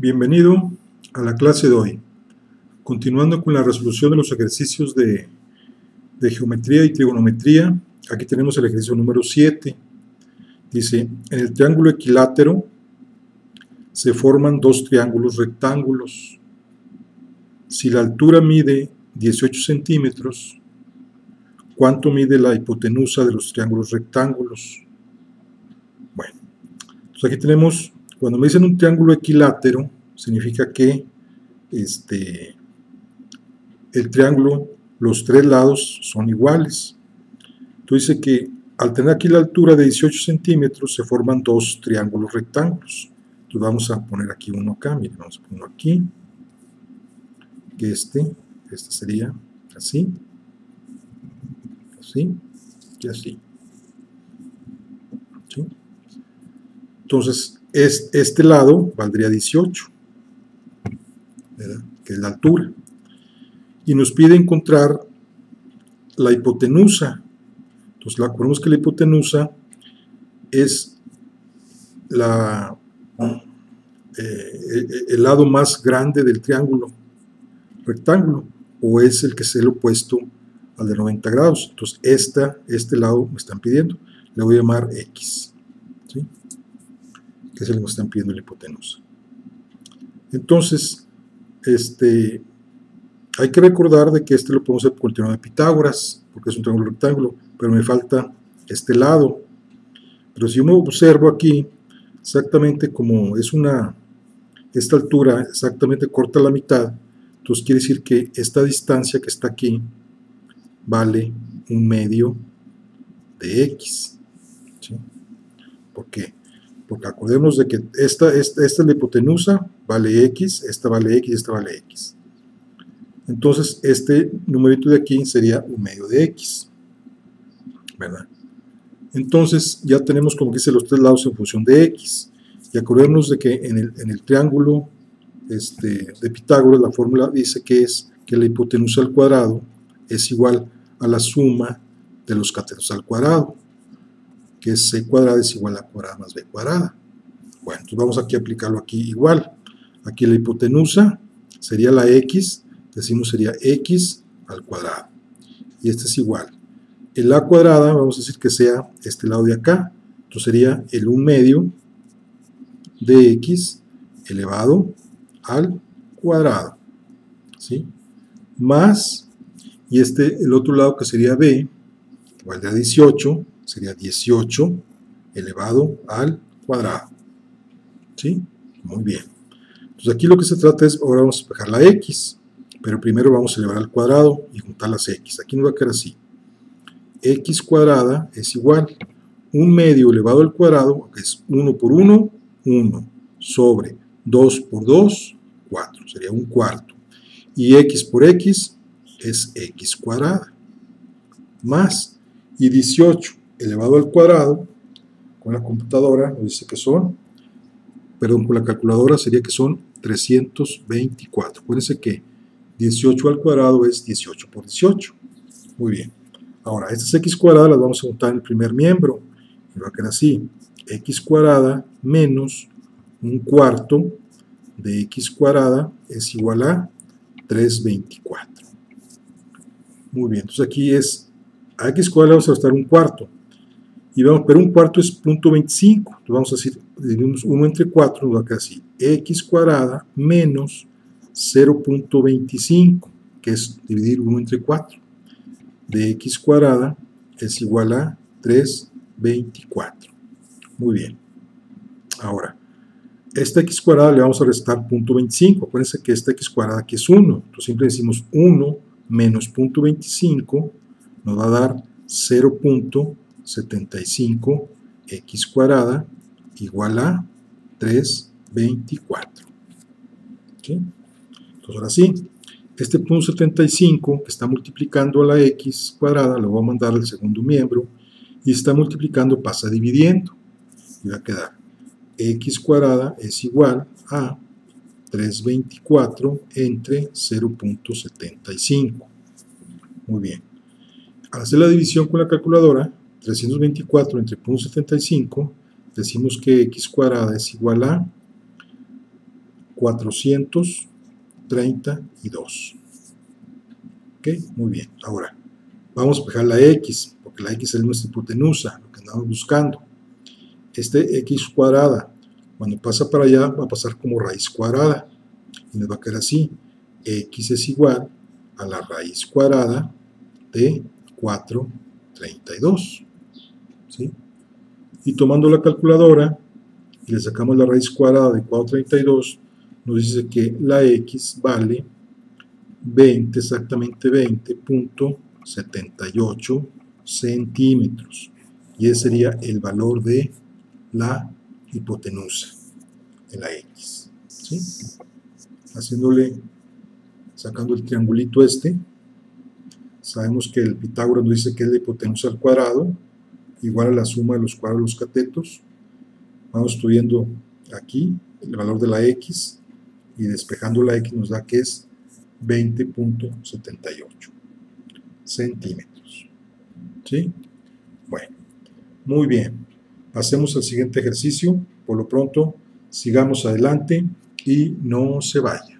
Bienvenido a la clase de hoy. Continuando con la resolución de los ejercicios de, geometría y trigonometría, aquí tenemos el ejercicio número 7. Dice, en el triángulo equilátero se forman dos triángulos rectángulos. Si la altura mide 18 centímetros, ¿cuánto mide la hipotenusa de los triángulos rectángulos? Bueno, entonces aquí tenemos, cuando me dicen un triángulo equilátero, significa que este, el triángulo, los tres lados son iguales. Entonces dice que al tener aquí la altura de 18 centímetros se forman dos triángulos rectángulos. Entonces vamos a poner aquí uno acá, miren, vamos a poner uno aquí, que este, este sería así, así y así. ¿Sí? Entonces, es, este lado valdría 18, ¿verdad? que es la altura. Y nos pide encontrar la hipotenusa. Entonces, acordemos que la hipotenusa es la, eh, el lado más grande del triángulo rectángulo o es el que es el opuesto al de 90 grados. Entonces, esta, este lado me están pidiendo. Le voy a llamar X. ¿sí? Que es que me están pidiendo la hipotenusa. Entonces, este, hay que recordar de que este lo podemos hacer por el teorema de Pitágoras, porque es un triángulo rectángulo, pero me falta este lado. Pero si yo me observo aquí, exactamente como es una, esta altura exactamente corta la mitad, entonces quiere decir que esta distancia que está aquí vale un medio de x. ¿sí? ¿Por qué? Porque acordemos de que esta, esta, esta es la hipotenusa, vale x, esta vale x, esta vale x. Entonces este numerito de aquí sería un medio de x. ¿Verdad? Entonces ya tenemos como que dice los tres lados en función de x. Y acordémonos de que en el, en el triángulo este, de Pitágoras, la fórmula dice que es que la hipotenusa al cuadrado es igual a la suma de los catetos al cuadrado, que es c cuadrada es igual a cuadrada más b cuadrada. Bueno, entonces vamos aquí a aplicarlo aquí igual. Aquí la hipotenusa sería la x, decimos sería x al cuadrado. Y este es igual. El a cuadrada, vamos a decir que sea este lado de acá. Entonces sería el 1 medio de x elevado al cuadrado, ¿sí? Más, y este, el otro lado que sería b, igual de 18, sería 18 elevado al cuadrado, ¿sí? Muy bien. Entonces aquí lo que se trata es, ahora vamos a despejar la x, pero primero vamos a elevar al cuadrado y juntar las x. Aquí nos va a quedar así. x cuadrada es igual, un medio elevado al cuadrado, que es 1 por 1, 1, sobre 2 por 2, 4, sería un cuarto. Y x por x es x cuadrada. Más, y 18 elevado al cuadrado, con la computadora nos dice que son, perdón, con la calculadora sería que son 324. Acuérdense que 18 al cuadrado es 18 por 18. Muy bien. Ahora, estas x cuadradas las vamos a juntar en el primer miembro. Y va a quedar así. x cuadrada menos un cuarto de x cuadrada es igual a 324. Muy bien, entonces aquí es, a x cuadrada vamos a restar un cuarto y vamos, pero un cuarto es 0.25, vamos a decir, dividimos 1 entre 4, nos va casi x cuadrada menos 0.25, que es dividir 1 entre 4, de x cuadrada es igual a 324. Muy bien. Ahora, esta x cuadrada le vamos a restar 0.25. Acuérdense que esta x cuadrada aquí es 1. Entonces siempre decimos 1 menos 0.25 nos va a dar 0.25 75x cuadrada igual a 324. ¿Sí? Entonces ahora sí, este punto 75 que está multiplicando a la x cuadrada lo va a mandar al segundo miembro y está multiplicando pasa dividiendo y va a quedar x cuadrada es igual a 324 entre 0.75. Muy bien. Al hacer la división con la calculadora, 324 entre 0.75, decimos que x cuadrada es igual a 432. Ok, muy bien. Ahora, vamos a fijar la x, porque la x es nuestra hipotenusa, lo que andamos buscando. Este x cuadrada, cuando pasa para allá, va a pasar como raíz cuadrada. Y nos va a quedar así. x es igual a la raíz cuadrada de 432. Y tomando la calculadora, y le sacamos la raíz cuadrada de 432, nos dice que la x vale 20, exactamente 20.78 centímetros. Y ese sería el valor de la hipotenusa de la x. ¿sí? Haciéndole, sacando el triangulito este, sabemos que el Pitágoras nos dice que es la hipotenusa al cuadrado, igual a la suma de los cuadrados de los catetos. Vamos estudiando aquí el valor de la x y despejando la x nos da que es 20.78 centímetros. ¿Sí? Bueno, muy bien. Pasemos al siguiente ejercicio. Por lo pronto, sigamos adelante y no se vaya.